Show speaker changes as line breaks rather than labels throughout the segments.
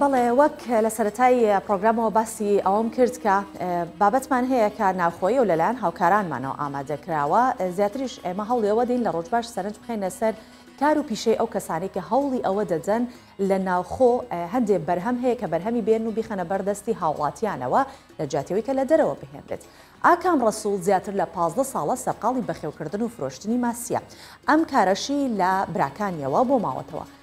بەڵێ وەک لە سەتای پرۆگرامەوە باسی ئەوەم کرد کە بابەتمان هەیە کە ناوخۆی و لەلایەن هاوکارانمانەوە ئامادەکراوە زیاتریش ئێمە هەوڵێەوە دین لە ڕۆژ باش سەرنج بخینە سەر کار و پیشەی ئەو کەسانی کە هەوڵی ئەوە دەدەن لە ناوخۆ هەندێ بەرهەم هەیە کە بەرهەمی بێن و بیخەنە بەردەستی هاوڵاتیانەوە لە جاتەوەی کە لە دەرەوە بهێنرێت. ئاکام ڕسوول زیاتر لە 15 ساڵە سەرقاڵی بەخێوکردن و فرۆشتنی ماسیە. ئەم کارەشی لە براکانیەوە بۆ ماوەتەوە.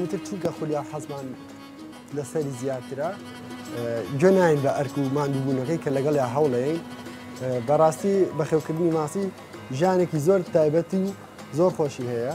ئیتر چونکە خولیا حەزمان لەسەری زیاترە گوێ ناین بە ئەرک و ماندووبوونەکەی کە لەگەڵ یا هەوڵەیەین بەڕاستی بەخێوکردنی ماسی ژانێکی زۆر تایبەتی و زۆر خۆشی هەیە